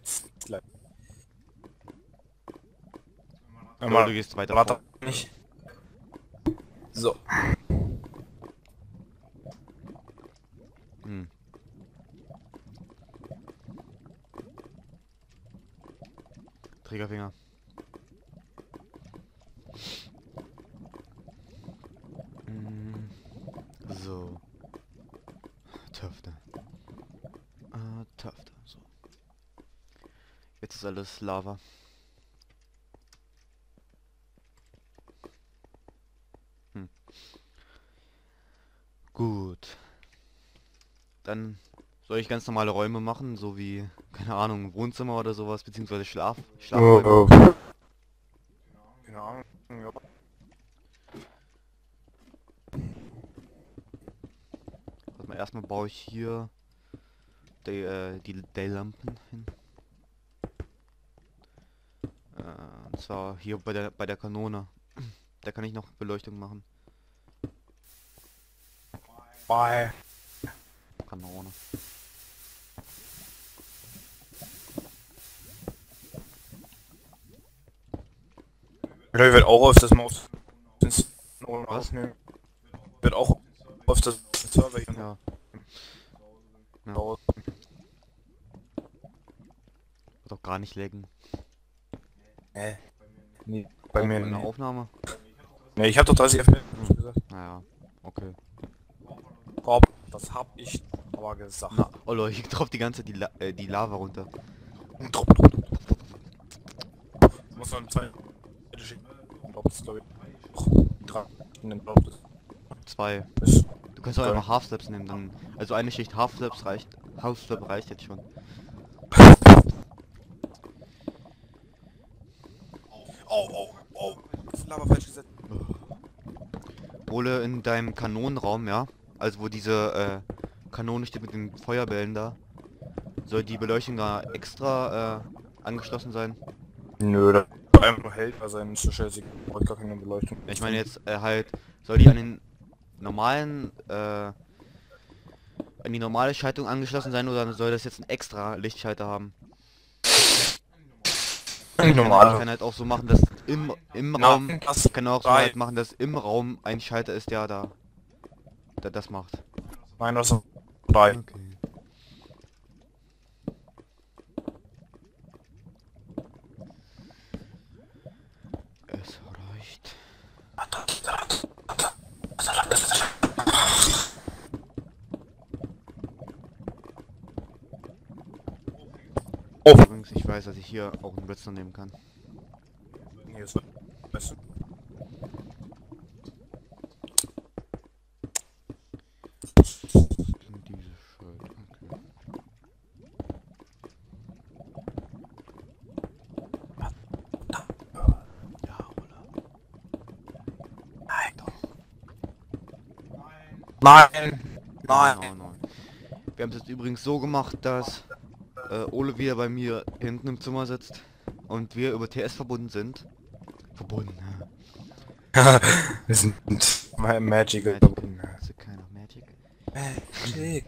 jetzt gleich. Oder du gehst weiter Warte, nicht. So. Hm. Trägerfinger. Hm. So. Töfte. Äh, Töfte. So. Jetzt ist alles Lava. Hm. Gut. Dann soll ich ganz normale Räume machen, so wie, keine Ahnung, Wohnzimmer oder sowas, beziehungsweise Schlaf. Schlafräume. Oh, Keine Ahnung. Ja. Warte mal, erstmal baue ich hier die, äh, die Daylampen hin. Zwar hier bei der bei der Kanone. Da kann ich noch Beleuchtung machen. Bye. Kanone. Ich werde auch auf das Maus aufnehmen. Wird auch auf das Server hier Ja. Ja. Wird auch gar nicht laggen. Äh. Nee, bei mir eine nicht. Aufnahme. Nee, ich hab doch 30 FPS gesagt. Naja, okay. Rob, das hab ich aber gesagt. Na, oh Leute, ich drauf die ganze Zeit die, La äh, die Lava runter. Drop, drop, drop. Du musst noch eine zweite schicken. Drop ist glaube ich. Drei. Zwei. Du kannst auch einfach Half Steps nehmen, dann. Also eine Schicht Half Steps reicht. Half Step reicht jetzt schon. Oh, oh, oh. Das ist Lava falsch gesetzt. Ole in deinem Kanonenraum, ja. Also wo diese äh, Kanone steht mit den Feuerbällen da. Soll die Beleuchtung da extra äh, angeschlossen sein? Nö, das soll einfach nur sein. Ist so scheiße. Ich brauche gar keine Beleuchtung. Ich meine jetzt äh, halt, soll die an den normalen, äh, an die normale Schaltung angeschlossen sein oder soll das jetzt ein extra Lichtschalter haben? Normal. kann halt auch so machen, dass im, im Na, Raum, das kann auch so drei. halt machen, dass im Raum ein Schalter ist, der da, der das macht. Nein, das sind drei. Okay. Es reicht. Oh. Übrigens, ich weiß, dass ich hier auch einen Redstone nehmen kann. Hier ist. Nein. Nein. Nein, nein. Wir haben es jetzt übrigens so gemacht, dass äh, Ole wieder bei mir hinten im Zimmer sitzt und wir über TS verbunden sind. Verbunden, ja. Wir sind Ma- Magical. Magic. Ist keiner Magic. Magic.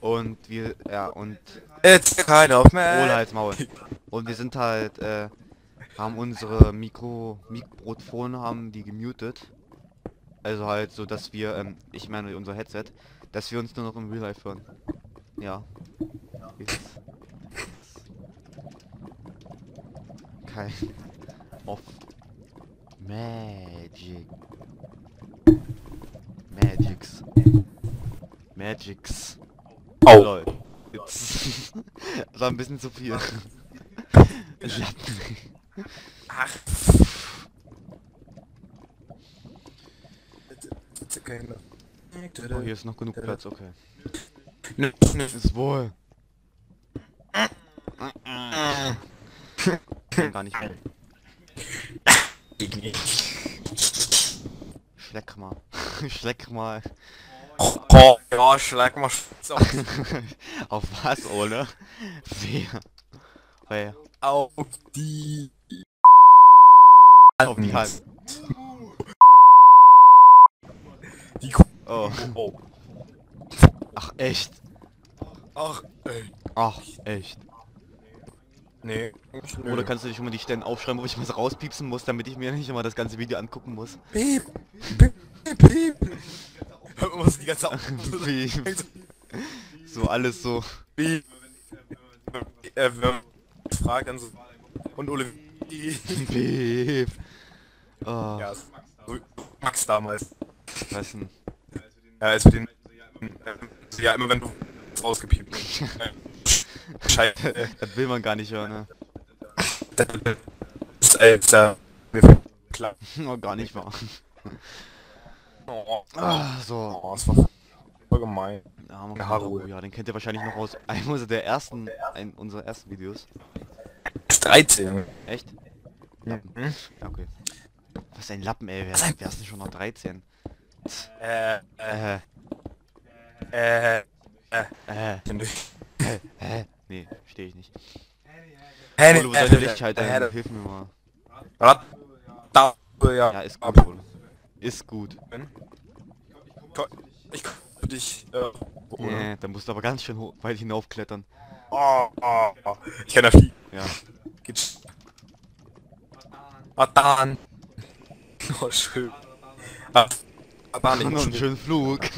Und wir, ja, und It's kind of Ole magic. halt's Maul. Und wir sind halt, äh, haben unsere Mikro, Mikrofone haben die gemutet. Also halt so, dass wir, ähm, ich meine unser Headset, dass wir uns nur noch im Real Life hören. Ja. Ist kein of Magic. Magics. Magics. Au. Lol. Jetzt. das war ein bisschen zu viel. Ach. Oh, hier ist noch genug Platz, okay. Ne. Ist wohl. Gar nicht mehr. Schleck mal. Schleck mal. Oh, ja, schlag mal Auf was, ohne? Wer? Wer? auf die Auf die Hand. Die Kuh. Oh. Oh. Ach, echt? Ach, ey. Ach, echt? Nee. Oder kannst du dich mal die Stellen aufschreiben, wo ich was rauspiepsen muss, damit ich mir nicht immer das ganze Video angucken muss? Piep! Piep! Piep! Hört man was die ganze Piep. So alles so. Piep! Äh, wenn man fragt, dann so... Und Ole... Piep. Oh, Ja, so Max damals. was denn? Ja, als wir den... Ja, immer wenn du rausgepiept. Scheiße. Das will man gar nicht hören, ne? Das ist, äh. Klar. Oh, gar nicht wahr. Oh, Ah, so. oh, das war voll gemein. Ja, Haru. Haru, ja, den kennt ihr wahrscheinlich noch aus einem der ersten, ein, unserer ersten Videos. Ist 13. Echt? Mhm. Ja, okay. Was ein Lappen, ey, wer, ist denn schon noch 13? Äh, äh, Äh, äh, äh. äh, Finde äh, äh. Nee, stehe ich nicht. Hä, soll der Lichtschalter hin? Hilf mir mal. Da, da, ja. Ja, ist gut, Ole. Ist gut. Ich für dich, äh. Nee, da musst du aber ganz schön weit hinaufklettern. Oh, oh, oh. Ich kann da fliegen. Ja. Geht sch- Ah, dann. Oh, schön. Ah, Noch nicht. einen schönen Flug.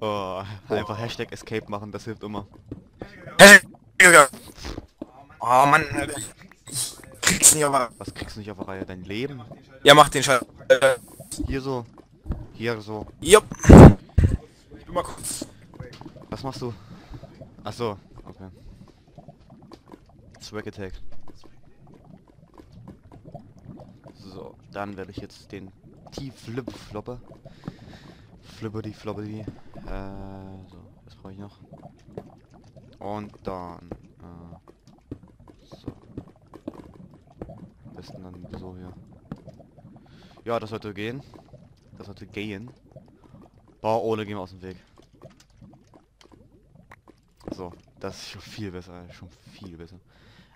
oh, einfach Hashtag Escape machen, das hilft immer. Oh, Mann. Ich krieg's nicht aber. Was kriegst du nicht auf der Reihe? Dein Leben? Ja, mach den Scheiß. Äh, Hier so. Hier so. jupp. Ich bin mal kurz. Was machst du? Ach so, okay. Swag Attack. So, dann werde ich jetzt den T-Flip Flippity floppity. Äh, so, was brauche ich noch? Und dann, äh, so. Am besten dann so hier. Ja, das sollte gehen. Das sollte gehen. Boah, ohne gehen wir aus dem Weg. So, das ist schon viel besser, schon viel besser.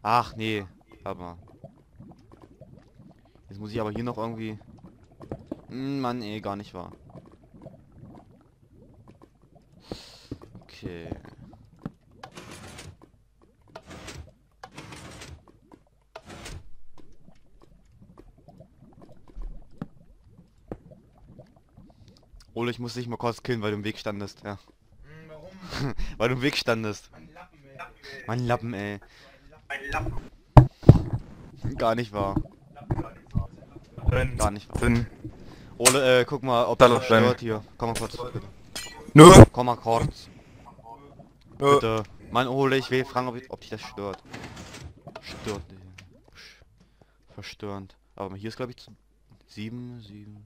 Ach nee, mal. Jetzt muss ich aber hier noch irgendwie... Hm, Mann, eh, gar nicht wahr. Okay. Ole, ich muss dich mal kurz killen, weil du im Weg standest, ja. Warum? weil du im Weg standest. Ein Lappen, ey. Mein Lappen, ey. Lappen. Gar nicht wahr. Gar nicht wahr. Ole, äh, guck mal, ob Da stört hier. Komm mal kurz, nur, Komm mal kurz, nur bitte. Mann, Ole, ich will fragen, ob, ich, ob dich das stört. Stört Verstörend. Aber hier ist, glaube ich, zu... Sieben, sieben...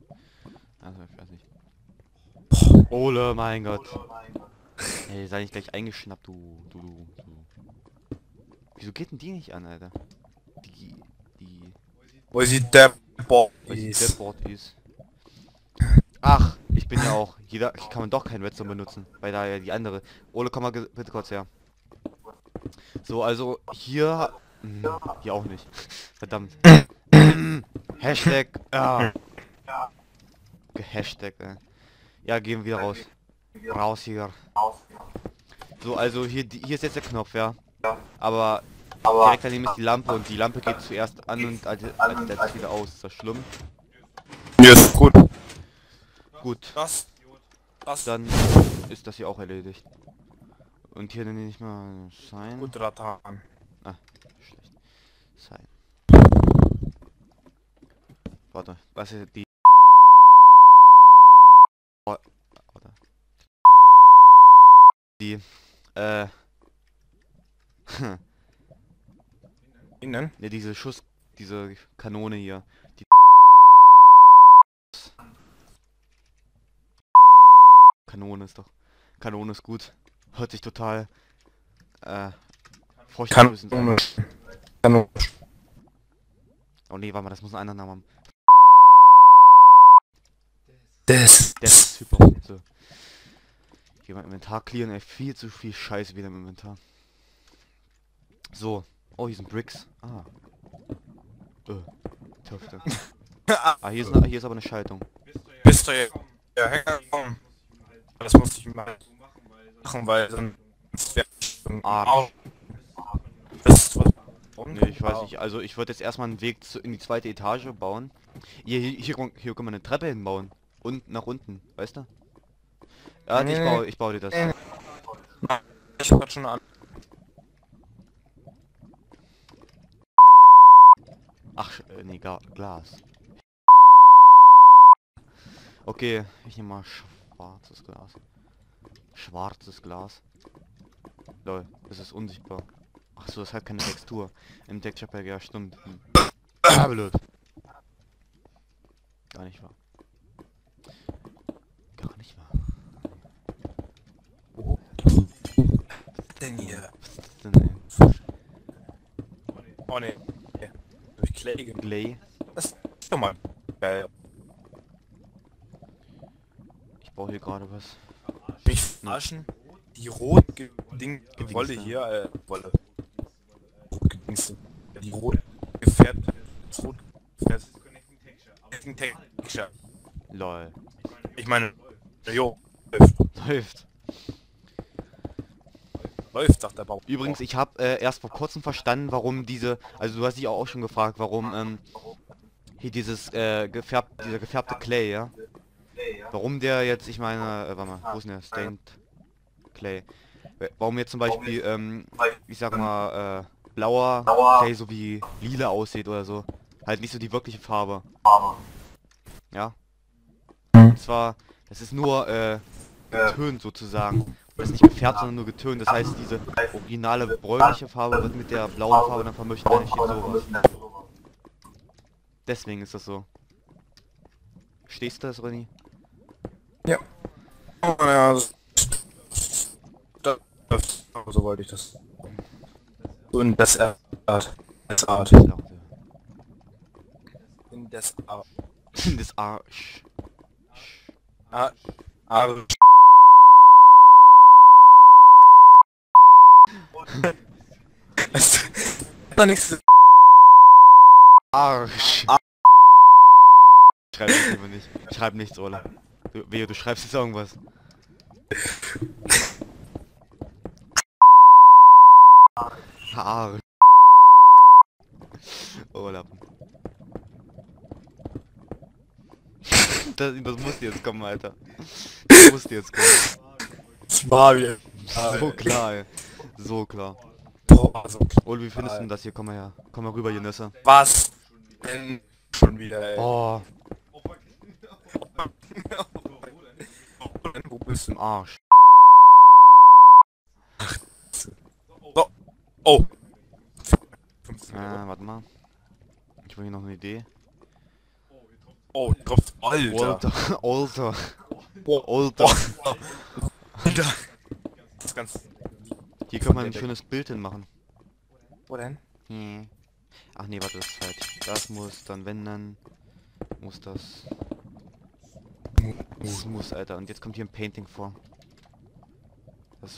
Also, ich weiß nicht. Ole, mein Gott. Ey, sei nicht gleich eingeschnappt, du, du, du, du. Wieso geht denn die nicht an, Alter? Die, die... wo Boah Weil sie ist. Ist. Ach, bin ja auch. Jeder kann man doch kein Redstone benutzen, weil da ja die andere. Ole, komm mal bitte kurz her. So, also hier. Hm, hier auch nicht. Verdammt. Hashtag. Ah. Hashtag, ey. Ja, gehen wir wieder raus. Raus hier. So, also hier, die- hier ist jetzt der Knopf, ja. Aber direkt daneben ist die Lampe und die Lampe geht zuerst an und als, als letztes wieder aus. Ist das schlimm? Ja, ist gut. Gut, Das. Das. dann ist das hier auch erledigt. Und hier nenne ich mal Sign. Gut, Ratan. Ah, schlecht. Sign. Warte, was ist die... Oh. Die, äh... Innen? ne, diese Schuss... Diese Kanone hier. Die... Kanone ist doch... Kanone ist gut. Hört sich total... Äh... furchteinflößend an. Kanone. Oh nee, warte mal, das muss ein anderer Name haben. Das. Der ist super. So. Hier mein Inventar clearen, ey. Viel zu viel Scheiße wieder im Inventar. So. Oh, hier sind Bricks. Ah. Äh. Töfte. Ah, hier ist, hier ist aber eine Schaltung. Bist du jetzt. Ja, hergekommen. Das musste ich mal machen, weil sonst wäre ich im Arsch. Nee, ich weiß nicht. Also ich würde jetzt erstmal einen Weg zu, in die zweite Etage bauen. Hier, hier, hier, hier, können wir eine Treppe hinbauen. Und nach unten, weißt du? Ja, ich Nee. baue, ich baue dir das. Ich hab schon An Ach, sch- äh, nee, Glas. Okay, ich nehme mal schwarzes Glas. Schwarzes Glas. Lol, das ist unsichtbar. Ach so, das hat keine Textur. Im Texture Pack, ja stimmt. Hm. Ah, blöd. Gar nicht wahr. Gar nicht wahr. denn hier? Was ist denn, ey? Oh ne. Durch Clay Glay? Das ist doch mal geil. Ich baue hier gerade was. Mich verarschen. Die rot Ding. Wolle hier, äh, Wolle. Die rot gefärbte. Das rot. Connecting Texture. Lol. Ich meine, jo, läuft. Läuft. Läuft, sagt der Bau. Übrigens, ich habe äh, erst vor kurzem verstanden, warum diese, also du hast dich auch schon gefragt, warum ähm, hier dieses äh, gefärbt, dieser gefärbte Clay, ja? Warum der jetzt, ich meine, äh, warte mal, wo ist denn der Stained Clay? Wa- Warum jetzt zum Beispiel, ähm, ich sag mal, äh, blauer Clay so wie lila aussieht oder so. Halt nicht so die wirkliche Farbe. Ja? Und zwar, das ist nur, äh, getönt sozusagen. Das ist nicht gefärbt, sondern nur getönt. Das heißt, diese originale bräunliche Farbe wird mit der blauen Farbe dann vermischt. Dann entsteht sowas. Deswegen ist das so. Stehst du das, René? Ja. Oh, ja, das, das, das, so wollte ich das. So in das Art. Das Art. In das Art. das Arsch. Art. Art. Doch nichts. Arsch. Schreib das lieber nicht. Schreib nichts, Ola. Du, wehe, du schreibst jetzt irgendwas. Arsch. Oh, Lappen. Das, das muss jetzt kommen, Alter. Das muss jetzt kommen. Das war wieder. So klar, ey. So klar. Boah, so Ole, wie findest du denn das hier? Komm mal her. Komm mal rüber, Janissa. Was schon wieder, ey? Oh, Du? im Arsch. So. Oh. 15 Euro. Ah, warte mal. Ich will hier noch eine Idee. Oh, Tropf. Alter. Alter. Alter. Boah. Alter. Alter. Das ist ganz... Hier kann man ein schönes Bild hinmachen. Wo denn? Hm. Ach nee, warte, das ist falsch. Das muss dann, wenn dann, muss das... Muss, Alter. Und jetzt kommt hier ein Painting vor. Das